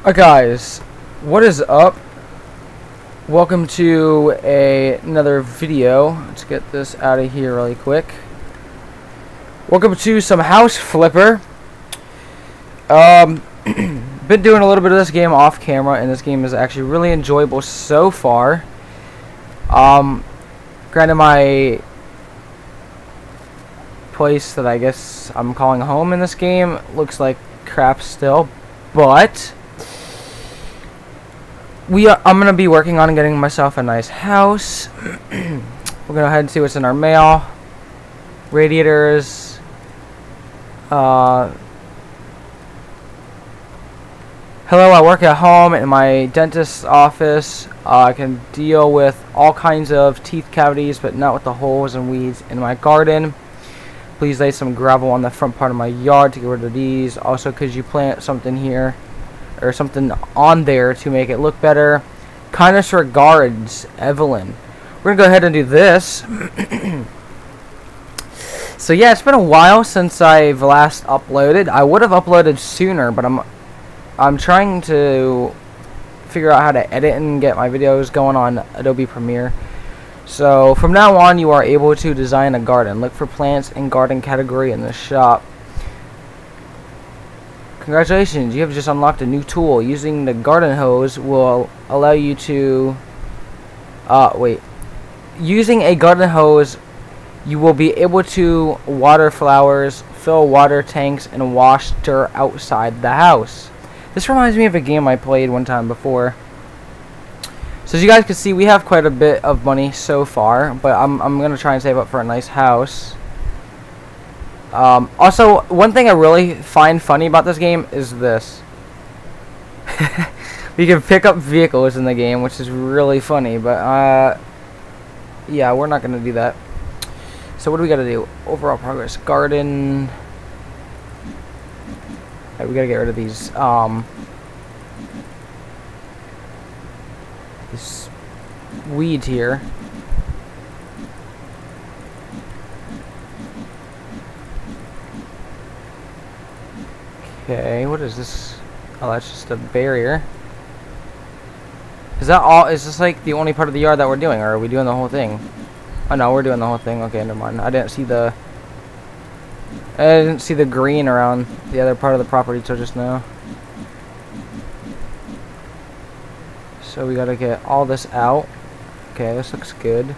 Alright guys, what is up? Welcome to a, another video. Let's get this out of here really quick. Welcome to some House Flipper. Um, been doing a little bit of this game off camera, and this game is actually really enjoyable so far. Um, granted, my place that I guess I'm calling home in this game looks like crap still, but we are, I'm gonna be working on getting myself a nice house. We're gonna head and see what's in our mail. Radiators. Uh, hello, I work at home in my dentist's office. Uh, I can deal with all kinds of teeth cavities, but not with the holes and weeds in my garden. Please lay some gravel on the front part of my yard to get rid of these. Also, could you plant something here? Or something on there to make it look better. Kindness regards, Evelyn. We're gonna go ahead and do this. so yeah, it's been a while since I've last uploaded. I would have uploaded sooner, but I'm I'm trying to figure out how to edit and get my videos going on Adobe Premiere. So from now on, you are able to design a garden. Look for plants in garden category in the shop. Congratulations, you have just unlocked a new tool. Using the garden hose will allow you to... Uh, wait. Using a garden hose, you will be able to water flowers, fill water tanks, and wash dirt outside the house. This reminds me of a game I played one time before. So as you guys can see, we have quite a bit of money so far, but I'm, I'm going to try and save up for a nice house. Um, also, one thing I really find funny about this game is this. we can pick up vehicles in the game, which is really funny, but, uh, yeah, we're not going to do that. So what do we got to do? Overall progress. Garden. Right, we got to get rid of these, um, these weeds here. Okay, what is this? Oh, that's just a barrier. Is that all? Is this like the only part of the yard that we're doing, or are we doing the whole thing? Oh no, we're doing the whole thing. Okay, never mind. I didn't see the. I didn't see the green around the other part of the property till just now. So we gotta get all this out. Okay, this looks good.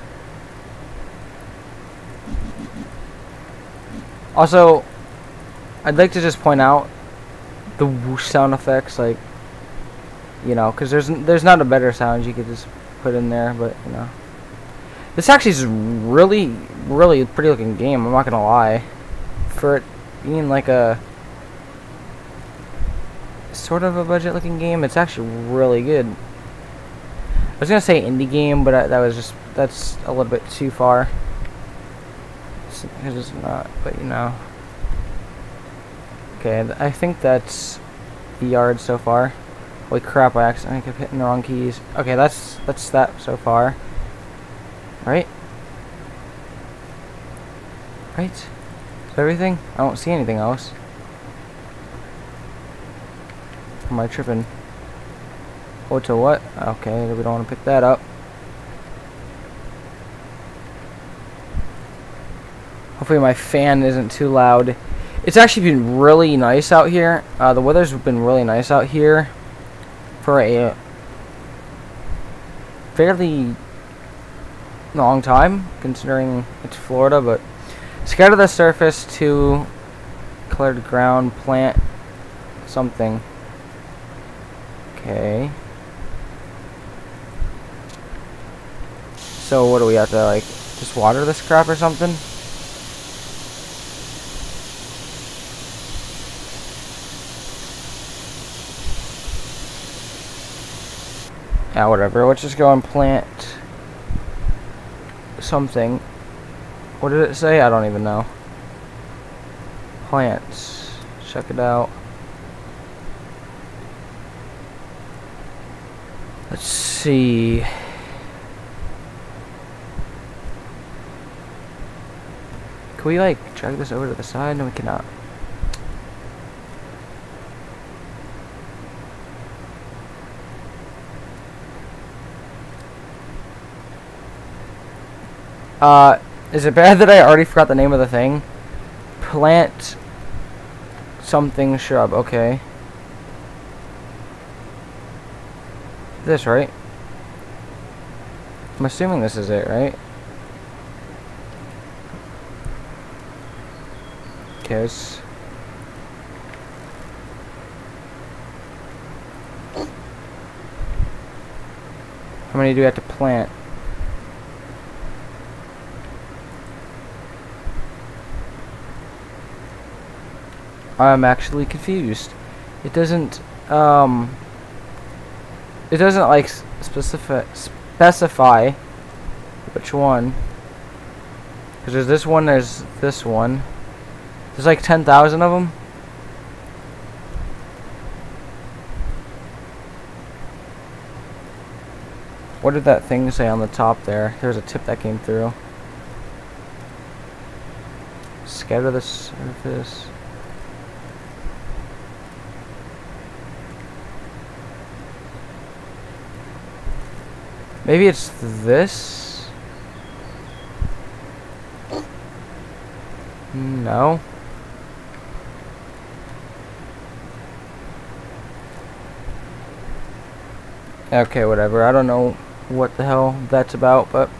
Also, I'd like to just point out the whoosh sound effects, like, you know, because there's there's not a better sound you could just put in there, but you know, this actually is really really pretty looking game. I'm not gonna lie, for it being like a sort of a budget looking game, it's actually really good. I was gonna say indie game, but I, that was just that's a little bit too far. It's, it's not, but you know. Okay, I think that's the yard so far. Holy crap, I accidentally kept hitting the wrong keys. Okay, that's that's that so far. Right? Right? Is everything? I don't see anything else. Am I tripping? Oh, to what? Okay, we don't want to pick that up. Hopefully my fan isn't too loud. It's actually been really nice out here. Uh, the weather's been really nice out here for a fairly long time, considering it's Florida, but scatter the surface to colored ground, plant something. Okay. So what do we have to, like, just water this crap or something? Yeah, whatever. Let's just go and plant something. What did it say? I don't even know. Plants. Check it out. Let's see. Can we like drag this over to the side? No, we cannot. Uh, is it bad that I already forgot the name of the thing? Plant something shrub. Okay. This, right? I'm assuming this is it, right? Okay, How many do we have to plant? I'm actually confused. It doesn't, um, it doesn't like specific specify which one. Because there's this one, there's this one. There's like 10,000 of them. What did that thing say on the top there? There's a tip that came through. Scatter the surface. Maybe it's this? No. Okay, whatever. I don't know what the hell that's about, but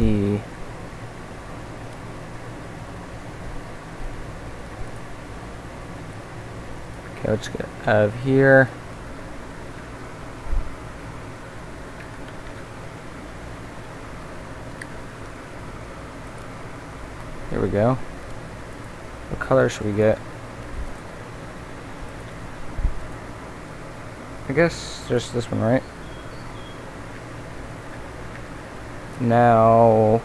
see. Let's get out of here. Here we go. What color should we get? I guess just this one, right? Now...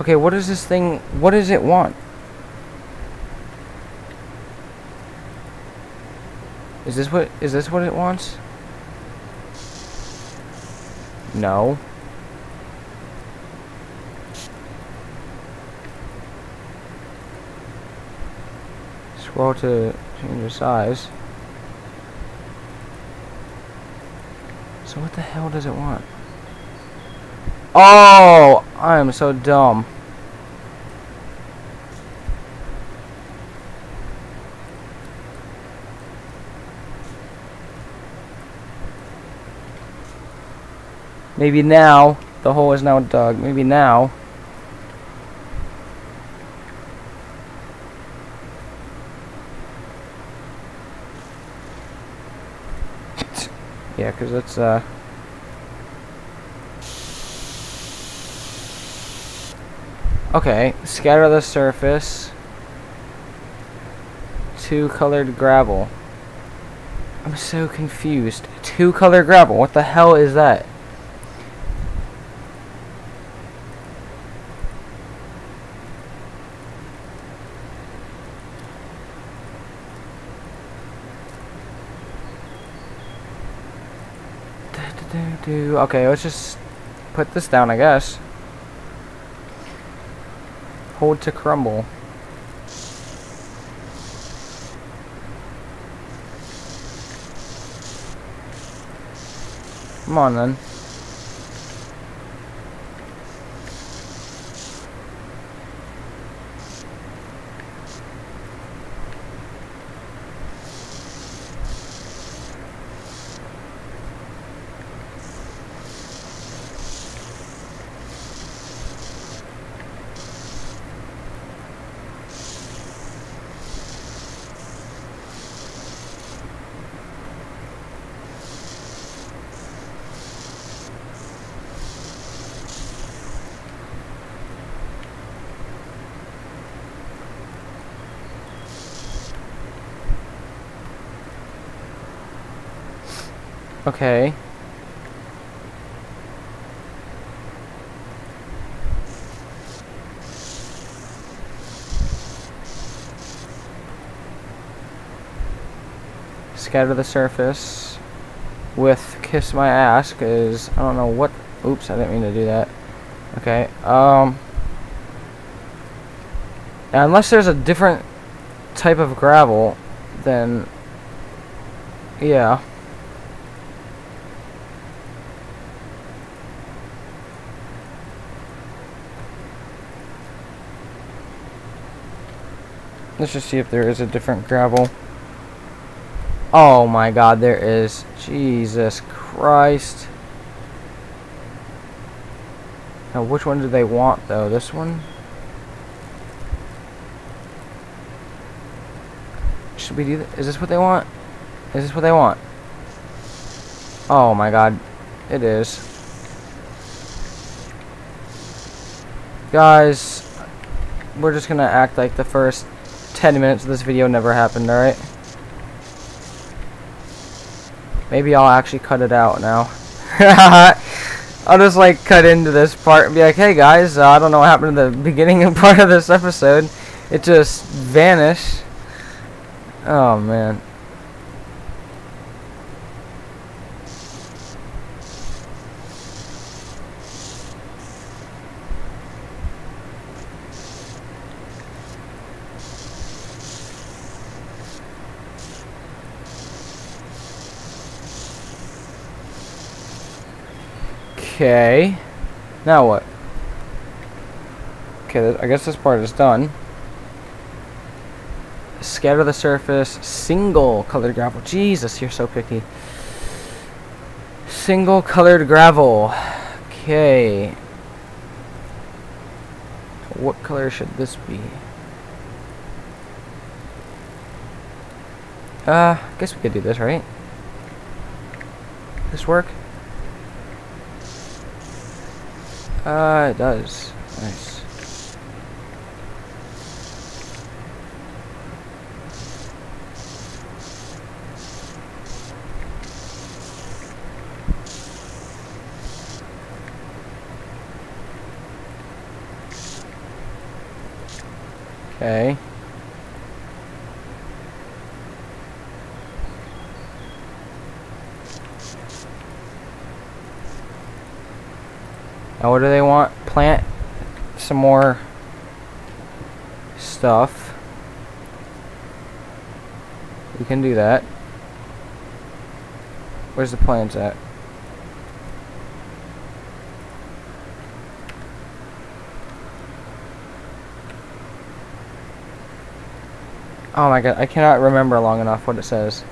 Okay, what does this thing? What does it want? Is this what is this what it wants? No. Scroll to change the size. So what the hell does it want? Oh, I am so dumb. Maybe now, the hole is now dug. Maybe now. yeah, because it's, uh... Okay, scatter the surface. Two colored gravel. I'm so confused. Two colored gravel. What the hell is that? Okay, let's just put this down, I guess. Hold to crumble. Come on, then. Okay. Scatter the surface with kiss my ass because I don't know what oops I didn't mean to do that okay um unless there's a different type of gravel then yeah Let's just see if there is a different gravel. Oh my god, there is. Jesus Christ. Now, which one do they want, though? This one? Should we do this? Is this what they want? Is this what they want? Oh my god. It is. Guys, we're just gonna act like the first 10 minutes of this video never happened, alright? Maybe I'll actually cut it out now. I'll just like cut into this part and be like, hey guys, uh, I don't know what happened in the beginning part of this episode. It just vanished. Oh man. Okay. Now what? Okay, I guess this part is done. Scatter the surface. Single colored gravel. Jesus, you're so picky. Single colored gravel. Okay. What color should this be? Uh, I guess we could do this, right? This work? Uh, it does. Nice. Okay. Now what do they want? Plant some more stuff. We can do that. Where's the plants at? Oh my god, I cannot remember long enough what it says.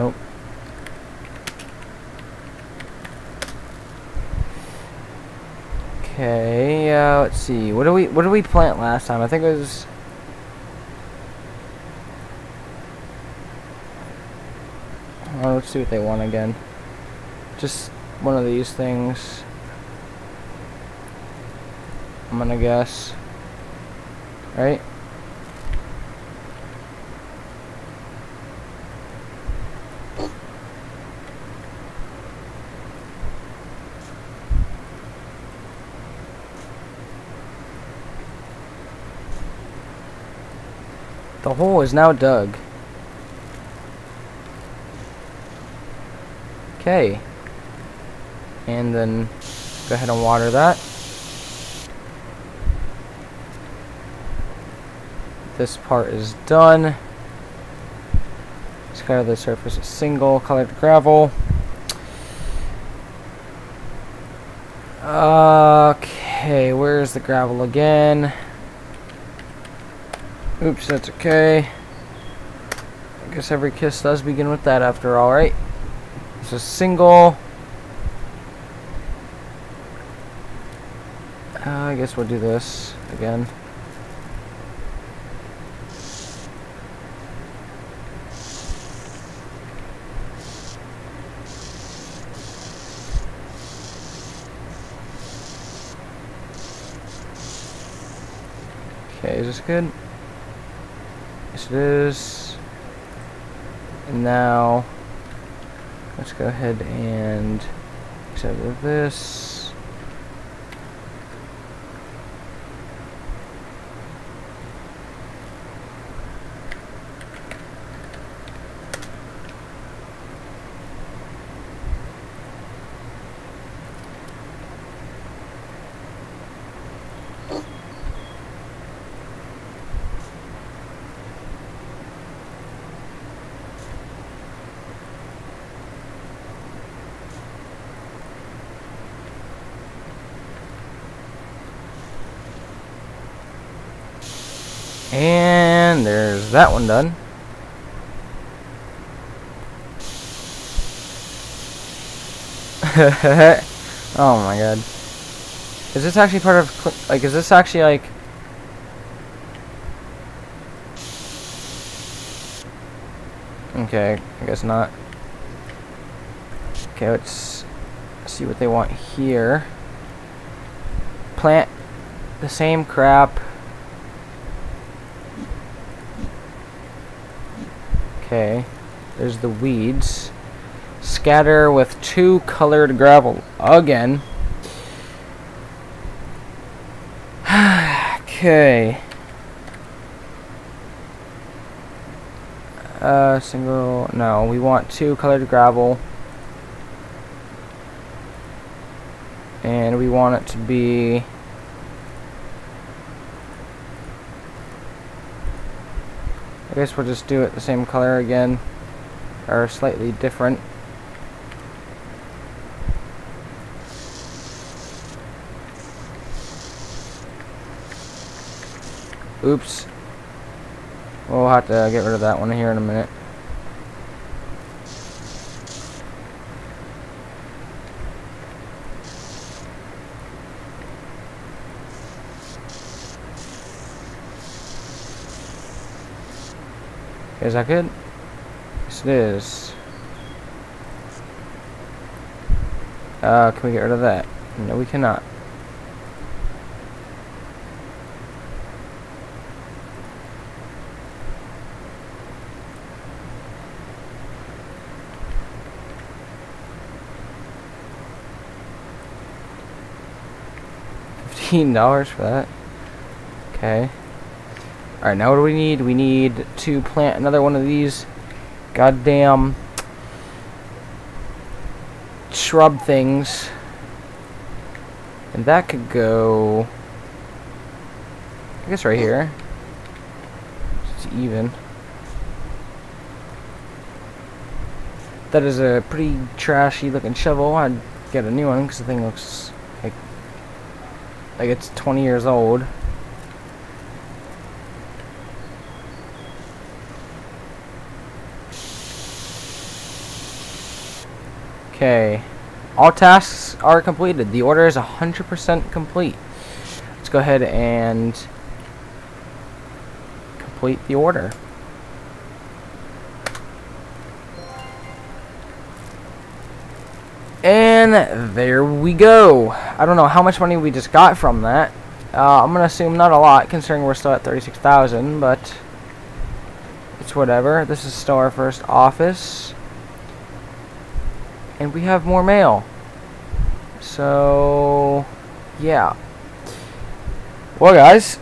Nope. Okay, uh, let's see. What do we what did we plant last time? I think it was Oh, let's see what they want again. Just one of these things. I'm gonna guess. Right? The hole is now dug. Okay. And then go ahead and water that. This part is done. Scatter the surface of single colored gravel. Okay, where's the gravel again? Oops, that's okay. I guess every kiss does begin with that after all, right? It's a single. Uh, I guess we'll do this again. Okay, is this good? Yes, it is. And now, let's go ahead and accept this. And there's that one done. oh my god. Is this actually part of, like, is this actually, like... Okay, I guess not. Okay, let's see what they want here. Plant the same crap. Okay, there's the weeds. Scatter with two colored gravel again. okay. Uh, single, no, we want two colored gravel. And we want it to be... I guess we'll just do it the same color again. Or slightly different. Oops. We'll have to get rid of that one here in a minute. Is that good? Yes, it is. Uh, can we get rid of that? No, we cannot. Fifteen dollars for that. Okay. Alright, now what do we need? We need to plant another one of these goddamn shrub things. And that could go... I guess right here. It's even. That is a pretty trashy looking shovel. I'd get a new one because the thing looks like like it's 20 years old. Okay. All tasks are completed. The order is 100% complete. Let's go ahead and complete the order. And there we go. I don't know how much money we just got from that. Uh, I'm going to assume not a lot, considering we're still at 36,000, but it's whatever. This is still our first office and we have more mail. So, yeah. Well, guys,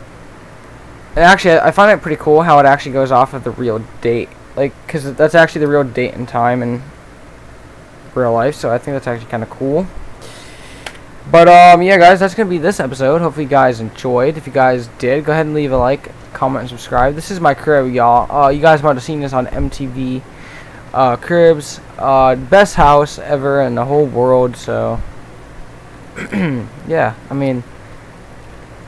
and actually, I find it pretty cool how it actually goes off of the real date. Like, because that's actually the real date and time in real life, so I think that's actually kind of cool. But, um, yeah, guys, that's going to be this episode. Hopefully you guys enjoyed. If you guys did, go ahead and leave a like, comment, and subscribe. This is my crib, y'all. Uh, you guys might have seen this on MTV uh, cribs. Uh, best house ever in the whole world. So, yeah, I mean,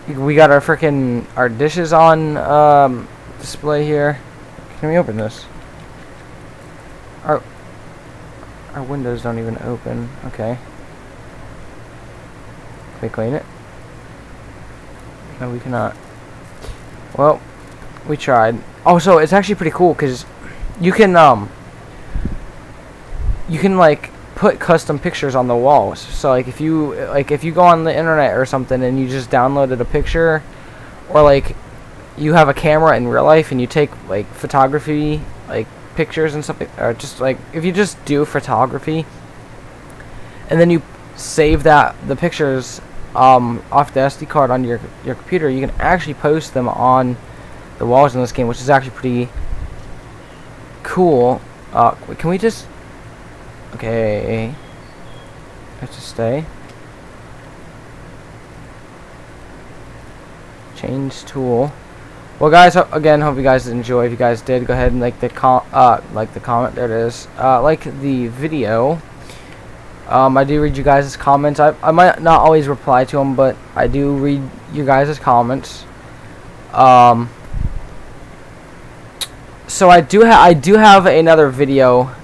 we got our freaking our dishes on um, display here. Can we open this? Our our windows don't even open. Okay. Can we clean it? No, we cannot. Well, we tried. Also, it's actually pretty cool because you can um you can like put custom pictures on the walls. So like if you like if you go on the internet or something and you just downloaded a picture or like you have a camera in real life and you take like photography, like pictures and like, or just like if you just do photography, and then you save that the pictures um, off the SD card on your your computer, you can actually post them on the walls in this game, which is actually pretty cool. Uh, can we just? Okay. Let's just stay. Change tool. Well, guys, again, hope you guys enjoy. If you guys did, go ahead and like the com uh, like the comment. There it is. Uh, like the video. Um, I do read you guys' comments. I, I might not always reply to them, but I do read you guys' comments. Um, so I do have I do have another video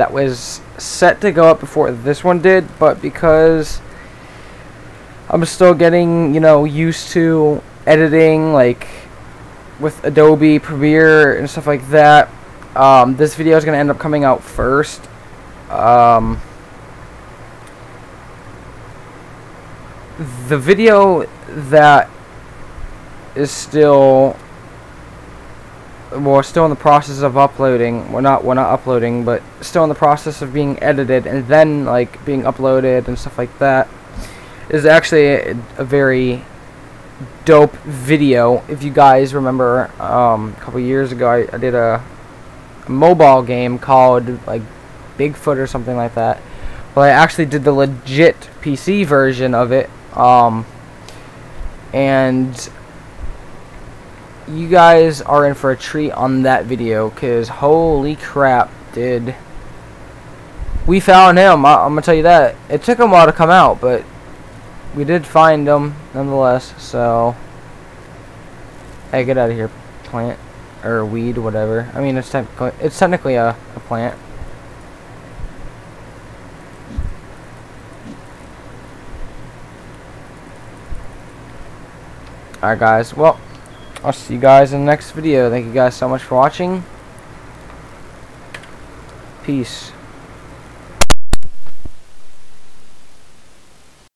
that was set to go up before this one did, but because I'm still getting you know used to editing like with Adobe Premiere and stuff like that. Um, this video is going to end up coming out first. Um, the video that is still we're still in the process of uploading. We're not we're not uploading, but still in the process of being edited and then like being uploaded and stuff like that is actually a, a very dope video. If you guys remember, um, a couple years ago, I, I did a, a, mobile game called like Bigfoot or something like that. But I actually did the legit PC version of it. Um, and you guys are in for a treat on that video because holy crap, did we found him. I, I'm gonna tell you that. It took him a while to come out, but we did find him nonetheless. So, hey, get out of here, plant or weed, whatever. I mean, it's technically it's technically a, a plant. Alright guys, well, I'll see you guys in the next video. Thank you guys so much for watching. Peace.